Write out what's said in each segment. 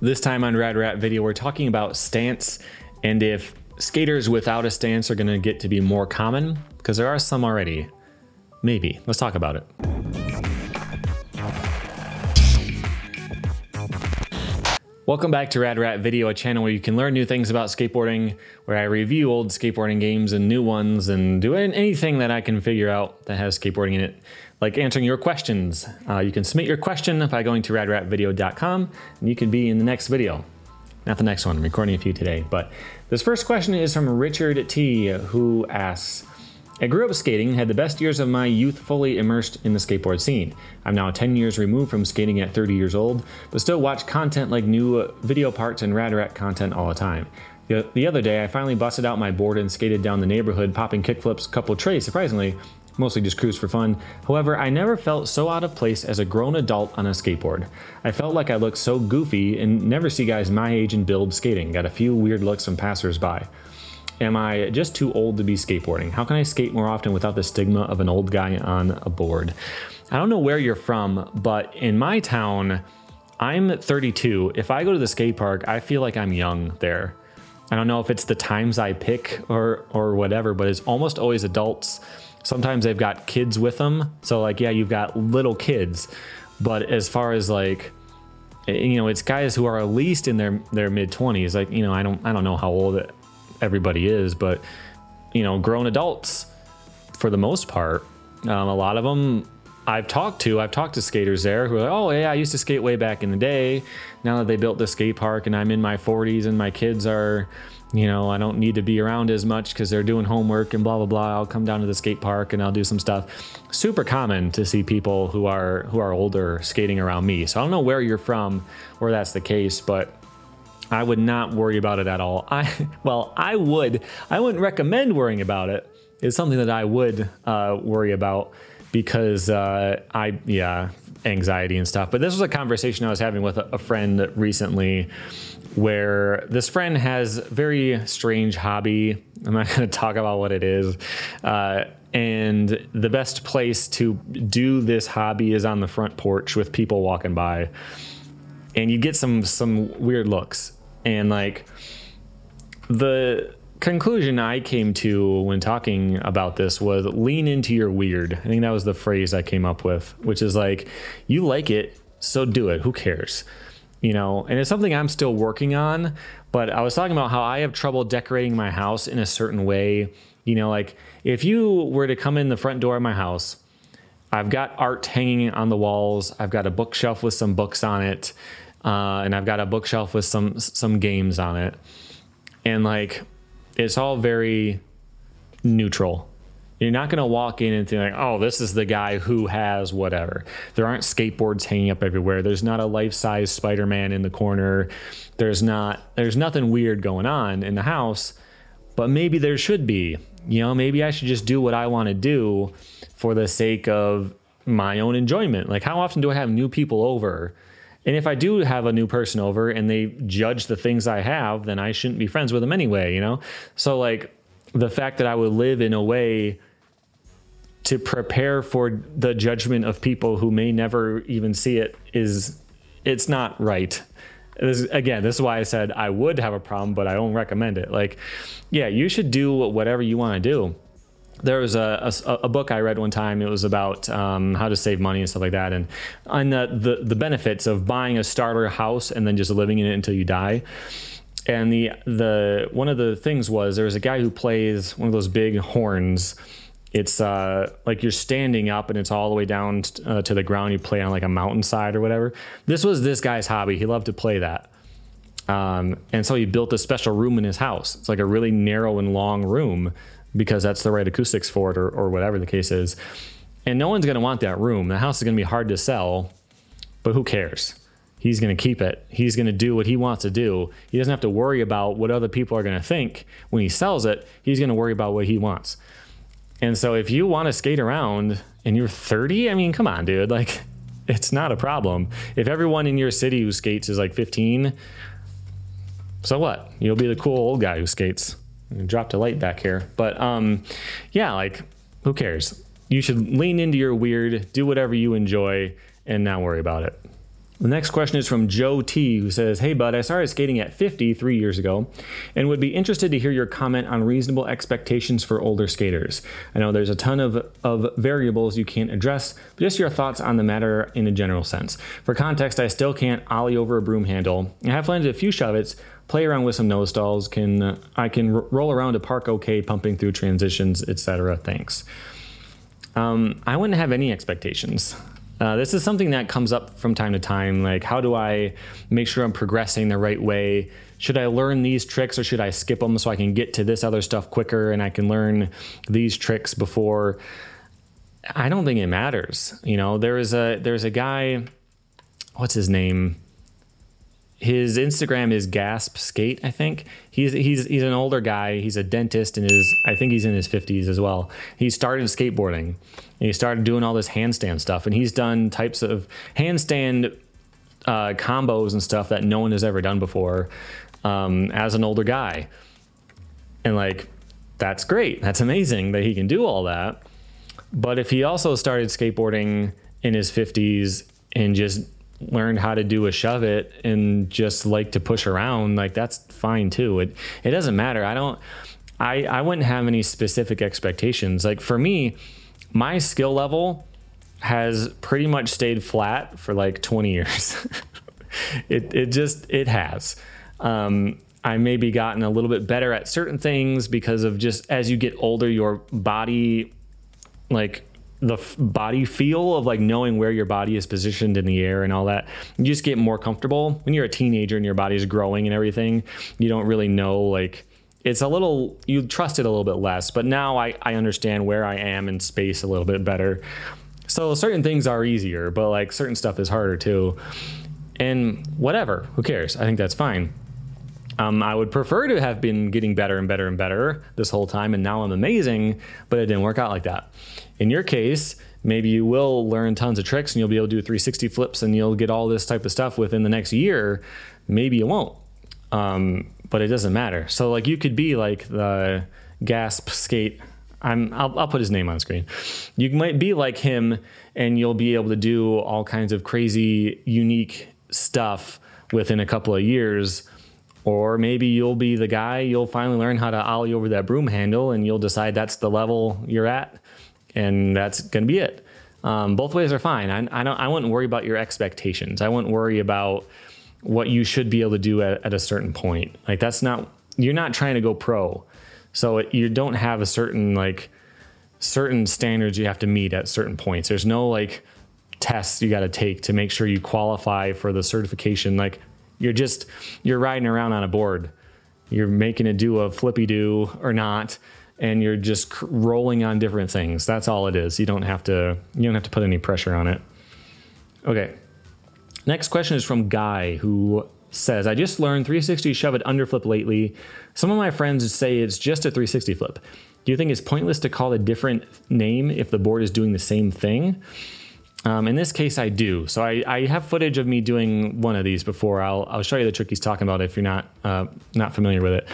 This time on Rad Rat Video, we're talking about stance and if skaters without a stance are to get to be more common, because there are some already. Maybe. Let's talk about it. Welcome back to Rad Rat Video, a channel where you can learn new things about skateboarding, where I review old skateboarding games and new ones and do anything that I can figure out that has skateboarding in it, like answering your questions. Uh, you can submit your question by going to radratvideo.com and you can be in the next video. Not the next one, I'm recording a few today, but this first question is from Richard T, who asks, I grew up skating and had the best years of my youth fully immersed in the skateboard scene. I'm now 10 years removed from skating at 30 years old, but still watch content like new video parts and rad rat content all the time. The, the other day, I finally busted out my board and skated down the neighborhood, popping kickflips, couple trays, surprisingly, mostly just cruise for fun. However, I never felt so out of place as a grown adult on a skateboard. I felt like I looked so goofy and never see guys my age and build skating. Got a few weird looks from passersby. Am I just too old to be skateboarding? How can I skate more often without the stigma of an old guy on a board? I don't know where you're from, but in my town, I'm 32. If I go to the skate park, I feel like I'm young there. I don't know if it's the times I pick or or whatever, but it's almost always adults. Sometimes they've got kids with them. So like yeah, you've got little kids, but as far as like you know, it's guys who are at least in their their mid 20s. Like, you know, I don't I don't know how old everybody is, but you know, grown adults for the most part. Um, a lot of them I've talked to, I've talked to skaters there who are like, oh yeah, I used to skate way back in the day. Now that they built the skate park and I'm in my 40s and my kids are, you know, I don't need to be around as much because they're doing homework and blah blah blah. I'll come down to the skate park and I'll do some stuff. Super common to see people who are who are older skating around me. So I don't know where you're from, where that's the case, but I would not worry about it at all. I well, I would. I wouldn't recommend worrying about it. It's something that I would uh, worry about because uh, I yeah anxiety and stuff. But this was a conversation I was having with a, a friend recently, where this friend has very strange hobby. I'm not going to talk about what it is. Uh, and the best place to do this hobby is on the front porch with people walking by and you get some some weird looks and like the conclusion I came to when talking about this was lean into your weird. I think that was the phrase I came up with, which is like, you like it, so do it. Who cares? You know, and it's something I'm still working on. But I was talking about how I have trouble decorating my house in a certain way. You know, like if you were to come in the front door of my house, I've got art hanging on the walls, I've got a bookshelf with some books on it uh, and I've got a bookshelf with some some games on it, and like it's all very neutral. You're not gonna walk in and think like, oh, this is the guy who has whatever. There aren't skateboards hanging up everywhere. There's not a life-size Spider-Man in the corner. There's not. There's nothing weird going on in the house, but maybe there should be. You know, maybe I should just do what I want to do for the sake of my own enjoyment. Like, how often do I have new people over? And if I do have a new person over and they judge the things I have, then I shouldn't be friends with them anyway, you know? So, like, the fact that I would live in a way to prepare for the judgment of people who may never even see it is, it's not right. This, again, this is why I said I would have a problem, but I don't recommend it. Like, yeah, you should do whatever you want to do there was a, a, a, book I read one time. It was about um, how to save money and stuff like that, and on the, the, the benefits of buying a starter house and then just living in it until you die. And the the one of the things was there was a guy who plays one of those big horns. It's uh, like you're standing up and it's all the way down t- uh, to the ground. You play on like a mountainside or whatever. This was this guy's hobby. He loved to play that. Um, and so he built a special room in his house. It's like a really narrow and long room because that's the right acoustics for it or, or whatever the case is. And no one's going to want that room. The house is going to be hard to sell, but who cares? He's going to keep it. He's going to do what he wants to do. He doesn't have to worry about what other people are going to think when he sells it. He's going to worry about what he wants. And so if you want to skate around and you're 30, I mean, come on, dude. Like, it's not a problem. If everyone in your city who skates is like 15, so what? You'll be the cool old guy who skates dropped a light back here. But um, yeah, like who cares? You should lean into your weird, do whatever you enjoy, and not worry about it. The next question is from Joe T, who says, Hey, bud, I started skating at 50 three years ago and would be interested to hear your comment on reasonable expectations for older skaters. I know there's a ton of, of variables you can't address, but just your thoughts on the matter in a general sense. For context, I still can't ollie over a broom handle. I have landed a few shove-its, play around with some nose stalls, can, I can roll around a park okay, pumping through transitions, etc. Thanks. Um, I wouldn't have any expectations. Uh, this is something that comes up from time to time. Like, how do I make sure I'm progressing the right way? Should I learn these tricks or should I skip them so I can get to this other stuff quicker and I can learn these tricks before? I don't think it matters. You know, there is a there's a guy, what's his name? His Instagram is Gasp Skate, I think. He's he's he's an older guy. He's a dentist and is I think he's in his 50s as well. He started skateboarding. he started doing all this handstand stuff and he's done types of handstand uh, combos and stuff that no one has ever done before um, as an older guy. And like that's great. That's amazing that he can do all that. But if he also started skateboarding in his 50s and just learned how to do a shove it and just like to push around, like that's fine too. It it doesn't matter. I don't I I wouldn't have any specific expectations. Like for me, my skill level has pretty much stayed flat for like 20 years. it it just it has. Um, I maybe gotten a little bit better at certain things because of just as you get older, your body like the body feel of like knowing where your body is positioned in the air and all that you just get more comfortable. When you're a teenager and your body's growing and everything you don't really know like it's a little you trust it a little bit less. But now I, I understand where i am in space a little bit better. So certain things are easier but like certain stuff is harder too. And whatever who cares? I think that's fine um, I would prefer to have been getting better and better and better this whole time, and now I'm amazing, but it didn't work out like that. In your case, maybe you will learn tons of tricks and you'll be able to do 360 flips and you'll get all this type of stuff within the next year. Maybe you won't, um, but it doesn't matter. So like you could be like the gasp skate. I'm I'll, I'll put his name on screen. You might be like him and you'll be able to do all kinds of crazy, unique stuff within a couple of years or maybe you'll be the guy, you'll finally learn how to ollie over that broom handle and you'll decide that's the level you're at and that's going to be it. Um, both ways are fine. I, I, don't. I wouldn't worry about your expectations. I wouldn't worry about what you should be able to do at, at a certain point. Like that's not. You're not trying to go pro, so it, you don't have a certain like certain standards you have to meet at certain points. There's no like tests you got to take to make sure you qualify for the certification. Like you're just you're riding around on a board. You're making it do a flippy do or not, and you're just rolling on different things. That's all it is. You don't have to you don't have to put any pressure on it. Okay. Next question is from Guy who says, I just learned 360 shove it underflip lately. Some of my friends say it's just a 360 flip. Do you think it's pointless to call a different name if the board is doing the same thing? Um, in this case, I do. So I, I, have footage of me doing one of these before. I'll, I'll show you the trick he's talking about if you're not uh, not familiar with it.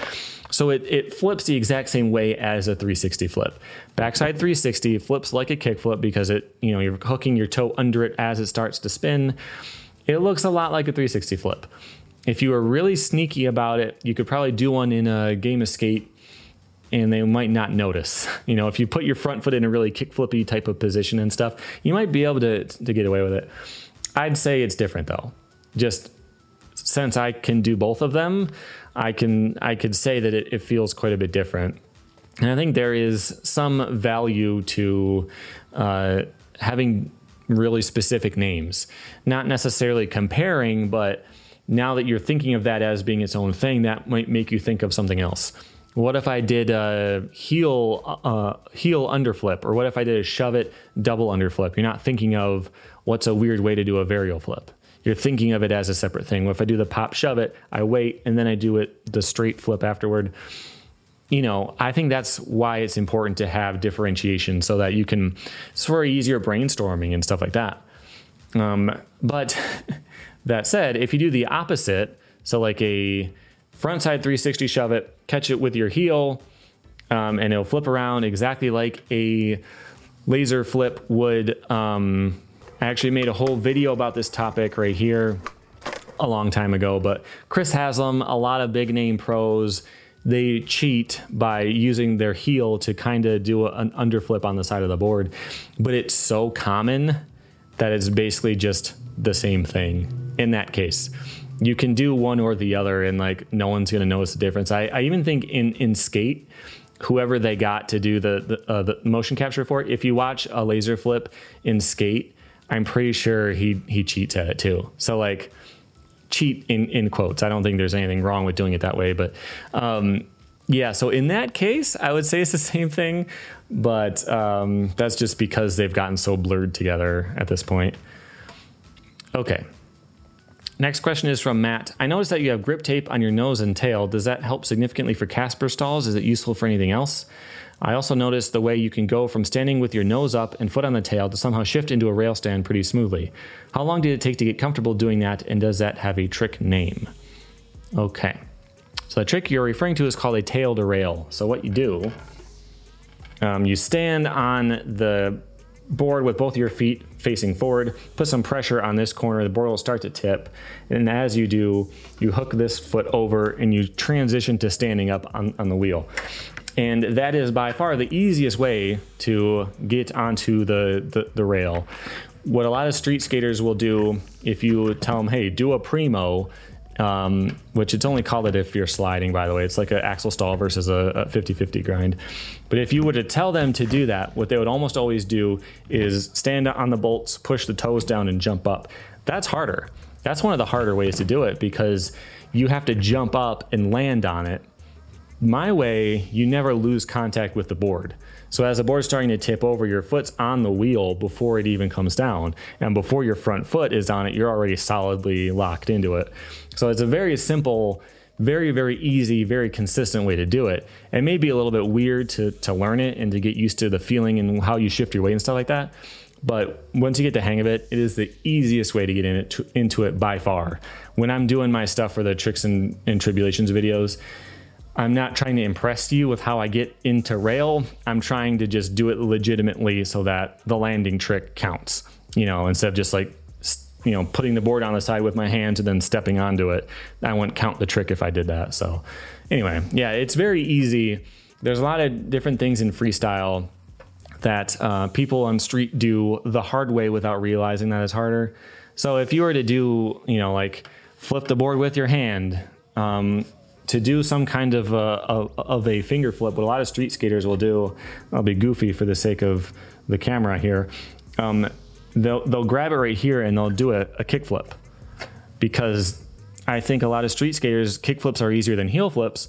So it, it flips the exact same way as a 360 flip. Backside 360 flips like a kickflip because it you know you're hooking your toe under it as it starts to spin. It looks a lot like a 360 flip. If you were really sneaky about it, you could probably do one in a game of skate and they might not notice. You know, if you put your front foot in a really kick flippy type of position and stuff, you might be able to, to get away with it. I'd say it's different though. Just since I can do both of them, I can I could say that it, it feels quite a bit different. And I think there is some value to uh, having really specific names, not necessarily comparing, but now that you're thinking of that as being its own thing, that might make you think of something else. What if I did a heel uh, heel underflip, or what if I did a shove it double underflip? You're not thinking of what's a weird way to do a varial flip. You're thinking of it as a separate thing. Well, if I do the pop shove it, I wait and then I do it the straight flip afterward. You know, I think that's why it's important to have differentiation so that you can, it's for easier brainstorming and stuff like that. Um, but that said, if you do the opposite, so like a frontside 360 shove it, catch it with your heel, um, and it'll flip around exactly like a laser flip would um, I actually made a whole video about this topic right here a long time ago, but Chris Haslam, a lot of big name pros, they cheat by using their heel to kind of do an underflip on the side of the board. But it's so common that it's basically just the same thing in that case. You can do one or the other, and like no one's gonna notice the difference. I, I even think in in skate, whoever they got to do the the, uh, the motion capture for it, if you watch a laser flip in skate, I'm pretty sure he he cheats at it too. So like cheat in in quotes. I don't think there's anything wrong with doing it that way, but um, yeah. So in that case, I would say it's the same thing, but um, that's just because they've gotten so blurred together at this point. Okay. Next question is from Matt. I noticed that you have grip tape on your nose and tail. Does that help significantly for Casper stalls? Is it useful for anything else? I also noticed the way you can go from standing with your nose up and foot on the tail to somehow shift into a rail stand pretty smoothly. How long did it take to get comfortable doing that, and does that have a trick name? Okay. So the trick you're referring to is called a tail to rail. So what you do, um, you stand on the board with both your feet facing forward, put some pressure on this corner, the board will start to tip. And as you do, you hook this foot over and you transition to standing up on, on the wheel. And that is by far the easiest way to get onto the, the, the rail. What a lot of street skaters will do if you tell them, hey, do a primo, um, which it's only called it if you're sliding, by the way. It's like an axle stall versus a 50 50 grind. But if you were to tell them to do that, what they would almost always do is stand on the bolts, push the toes down, and jump up. That's harder. That's one of the harder ways to do it because you have to jump up and land on it my way, you never lose contact with the board. So as the board's starting to tip over, your foot's on the wheel before it even comes down. And before your front foot is on it, you're already solidly locked into it. So it's a very simple, very, very easy, very consistent way to do it. It may be a little bit weird to, to learn it and to get used to the feeling and how you shift your weight and stuff like that. But once you get the hang of it, it is the easiest way to get in it to, into it by far. When I'm doing my stuff for the tricks and, and tribulations videos, I'm not trying to impress you with how I get into rail. I'm trying to just do it legitimately so that the landing trick counts, you know, instead of just like, you know, putting the board on the side with my hands and then stepping onto it. I wouldn't count the trick if I did that. So, anyway, yeah, it's very easy. There's a lot of different things in freestyle that uh, people on street do the hard way without realizing that it's harder. So, if you were to do, you know, like flip the board with your hand, um, to do some kind of a, of a finger flip, what a lot of street skaters will do, I'll be goofy for the sake of the camera here. Um, they'll they'll grab it right here and they'll do a, a kick flip because I think a lot of street skaters kick flips are easier than heel flips.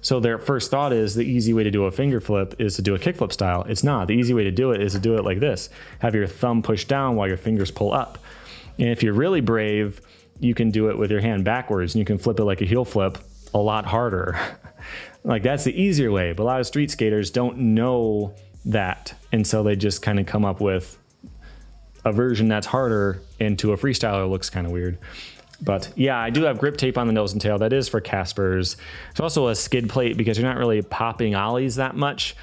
So their first thought is the easy way to do a finger flip is to do a kickflip style. It's not. The easy way to do it is to do it like this. Have your thumb push down while your fingers pull up. And if you're really brave, you can do it with your hand backwards and you can flip it like a heel flip a lot harder. like that's the easier way, but a lot of street skaters don't know that. And so they just kind of come up with a version that's harder and to a freestyler looks kind of weird. But yeah, I do have grip tape on the nose and tail. That is for Caspers. It's also a skid plate because you're not really popping ollies that much.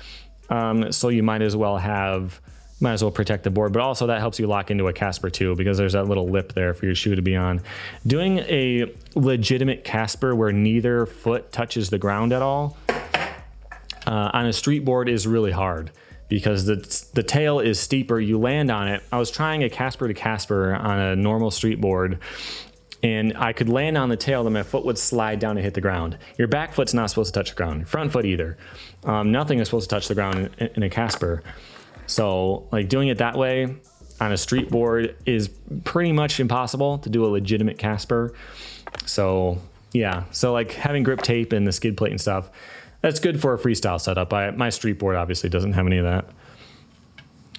Um, so you might as well have might as well protect the board, but also that helps you lock into a Casper too because there's that little lip there for your shoe to be on. Doing a legitimate Casper where neither foot touches the ground at all uh, on a street board is really hard because the, the tail is steeper. You land on it. I was trying a Casper to Casper on a normal street board and I could land on the tail, then my foot would slide down and hit the ground. Your back foot's not supposed to touch the ground, front foot either. Um, nothing is supposed to touch the ground in, in a Casper. So, like doing it that way on a street board is pretty much impossible to do a legitimate Casper. So, yeah. So, like having grip tape and the skid plate and stuff, that's good for a freestyle setup. I, my street board obviously doesn't have any of that.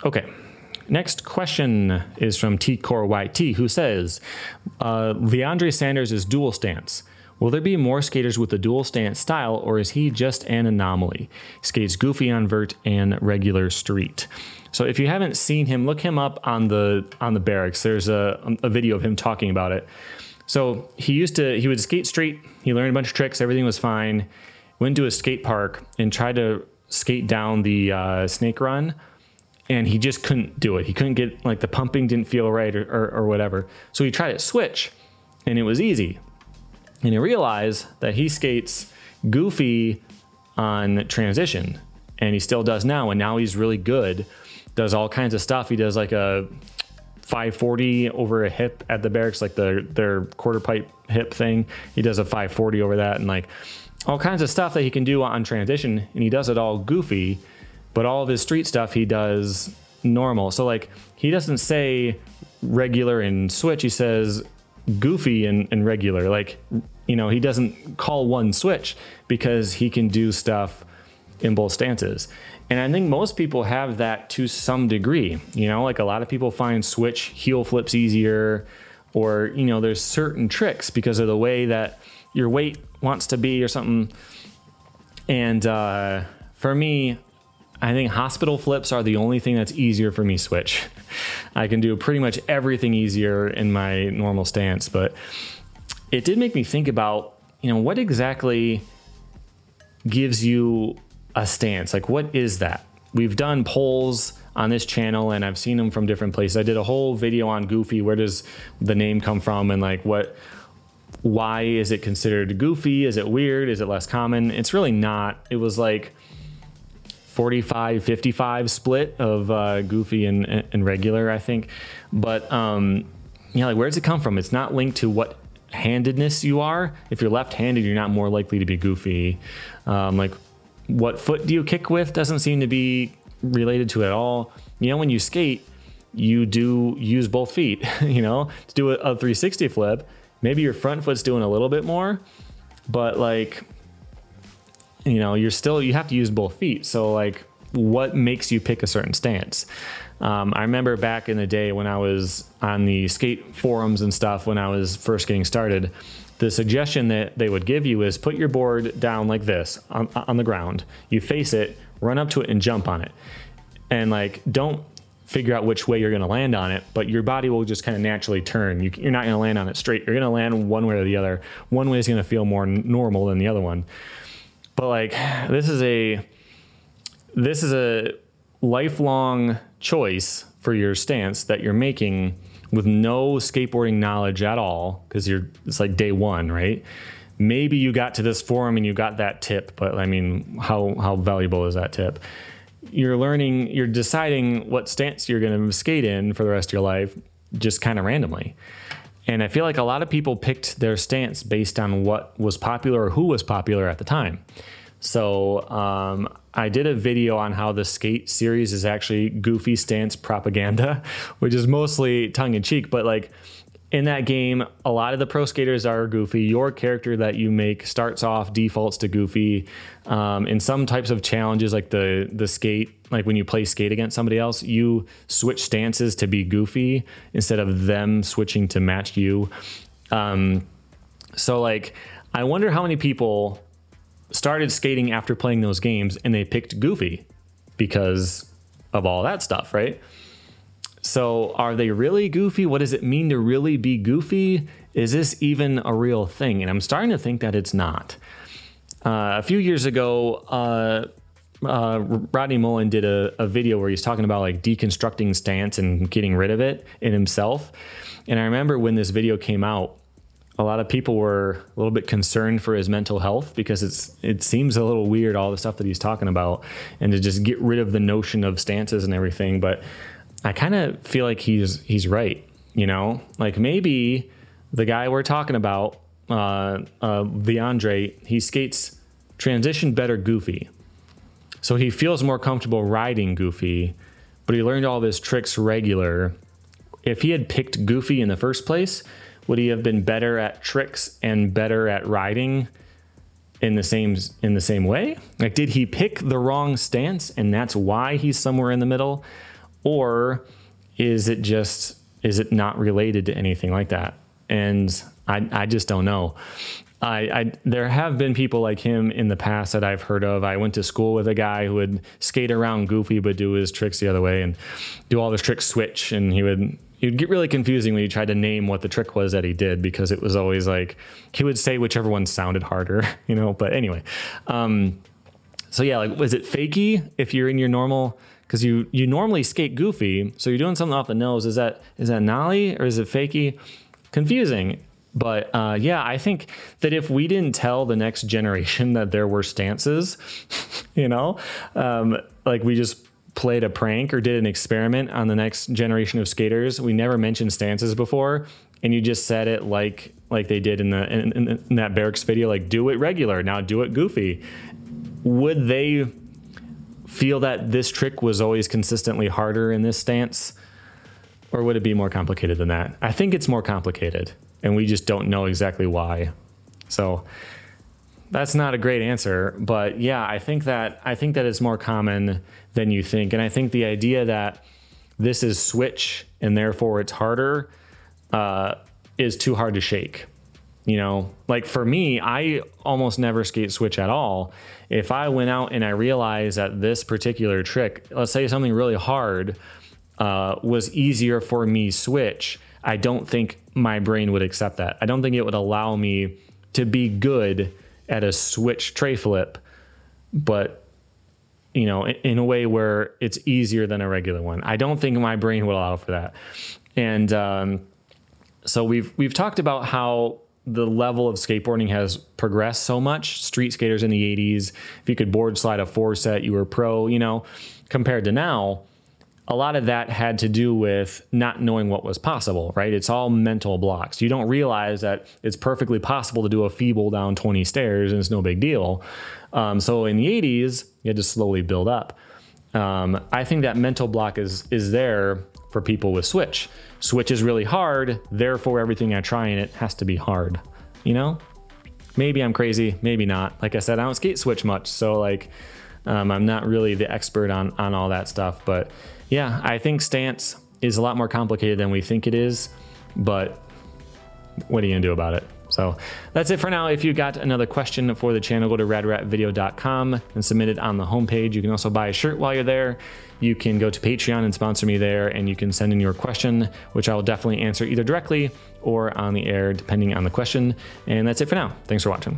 Okay. Next question is from T Core YT, who says, uh, Leandre Sanders is dual stance. Will there be more skaters with the dual stance style, or is he just an anomaly? Skates goofy on vert and regular street. So if you haven't seen him, look him up on the on the Berrics. There's a, a video of him talking about it. So he used to he would skate street. He learned a bunch of tricks. Everything was fine. Went to a skate park and tried to skate down the uh, snake run, and he just couldn't do it. He couldn't get like the pumping didn't feel right or, or, or whatever. So he tried to switch, and it was easy. And he realized that he skates goofy on transition, and he still does now. And now he's really good. Does all kinds of stuff. He does like a 540 over a hip at the Berrics, like the their quarter pipe hip thing. He does a 540 over that, and like all kinds of stuff that he can do on transition, and he does it all goofy. But all of his street stuff he does normal. So like he doesn't say regular and switch. He says goofy and, and regular. Like you know he doesn't call one switch because he can do stuff in both stances. And I think most people have that to some degree. You know, like a lot of people find switch heel flips easier, or, you know, there's certain tricks because of the way that your weight wants to be or something. And uh, for me, I think hospital flips are the only thing that's easier for me switch. I can do pretty much everything easier in my normal stance, but it did make me think about, you know, what exactly gives you a stance. Like, what is that? We've done polls on this channel and I've seen them from different places. I did a whole video on Goofy. Where does the name come from? And like, what, why is it considered goofy? Is it weird? Is it less common? It's really not. It was like 45 55 split of uh, goofy and, and regular, I think. But, um, you know, like, where does it come from? It's not linked to what handedness you are. If you're left handed, you're not more likely to be goofy. Um, like, what foot do you kick with doesn't seem to be related to it at all. You know, when you skate, you do use both feet, you know, to do a, a 360 flip. Maybe your front foot's doing a little bit more, but like, you know, you're still, you have to use both feet. So, like, what makes you pick a certain stance? Um, I remember back in the day when I was on the skate forums and stuff when I was first getting started, the suggestion that they would give you is put your board down like this on, on the ground. You face it, run up to it, and jump on it. And like, don't figure out which way you're going to land on it, but your body will just kind of naturally turn. You, are not going to land on it straight. You're going to land one way or the other. One way is going to feel more normal than the other one. But like, this is a this is a lifelong choice for your stance that you're making with no skateboarding knowledge at all, because you're it's like day one, right? Maybe you got to this forum and you got that tip, but I mean, how how valuable is that tip? You're learning, you're deciding what stance you're going to skate in for the rest of your life, just kind of randomly. And I feel like a lot of people picked their stance based on what was popular or who was popular at the time. So um, I did a video on how the skate series is actually goofy stance propaganda, which is mostly tongue in cheek, but like in that game, a lot of the pro skaters are goofy. Your character that you make starts off defaults to goofy. Um, in some types of challenges, like the the skate, like when you play skate against somebody else, you switch stances to be goofy instead of them switching to match you. Um, so like, I wonder how many people started skating after playing those games and they picked Goofy because of all that stuff, right? So, are they really goofy? What does it mean to really be goofy? Is this even a real thing? And I'm starting to think that it's not. Uh, a few years ago, uh, uh, Rodney Mullen did a, a, video where he's talking about like deconstructing stance and getting rid of it in himself. And I remember when this video came out, a lot of people were a little bit concerned for his mental health because it's it seems a little weird all the stuff that he's talking about and to just get rid of the notion of stances and everything. But I kind of feel like he's he's right you know? Like maybe the guy we're talking about uh, uh, Leandre he skates transition better goofy. So he feels more comfortable riding goofy but he learned all of his tricks regular. If he had picked goofy in the first place would he have been better at tricks and better at riding in the same in the same way? Like did he pick the wrong stance and that's why he's somewhere in the middle or is it just is it not related to anything like that? And I I just don't know. I, I, there have been people like him in the past that I've heard of. I went to school with a guy who would skate around goofy but do his tricks the other way and do all his tricks switch and he would would get really confusing when you tried to name what the trick was that he did because it was always like he would say whichever one sounded harder, you know. But anyway, um, so yeah, like was it fakie if you're in your normal because you you normally skate goofy, so you're doing something off the nose. Is that is that nollie or is it fakie? Confusing. But uh, yeah, I think that if we didn't tell the next generation that there were stances, you know, um, like we just played a prank or did an experiment on the next generation of skaters, we never mentioned stances before, and you just said it like like they did in the in, in, that Berrics video, like do it regular, now do it goofy. Would they feel that this trick was always consistently harder in this stance? Or would it be more complicated than that? I think it's more complicated, and we just don't know exactly why. So that's not a great answer, but yeah, I think that I think that is more common than you think, and I think the idea that this is switch and therefore it's harder uh, is too hard to shake. You know, like for me, I almost never skate switch at all. If I went out and I realized that this particular trick, let's say something really hard, uh, was easier for me switch, I don't think my brain would accept that. I don't think it would allow me to be good at a switch tray flip, but you know, in a way where it's easier than a regular one. I don't think my brain would allow for that. And um, so we've we've talked about how the level of skateboarding has progressed so much. Street skaters in the 80s, if you could board slide a four set, you were pro, you know, compared to now, a lot of that had to do with not knowing what was possible, right? It's all mental blocks. You don't realize that it's perfectly possible to do a feeble down 20 stairs and it's no big deal. Um, so in the 80s, you had to slowly build up. Um, I think that mental block is is there for people with Switch. Switch is really hard, therefore everything I try in it has to be hard. You know? Maybe I'm crazy, maybe not. Like I said, I don't skate Switch much, so like um, I'm not really the expert on on all that stuff. But yeah, I think stance is a lot more complicated than we think it is. But what are you gonna do about it? So that's it for now. If you got another question for the channel, go to radratvideo.com and submit it on the homepage. You can also buy a shirt while you're there. You can go to Patreon and sponsor me there, and you can send in your question, which I will definitely answer either directly or on the air, depending on the question. And that's it for now. Thanks for watching.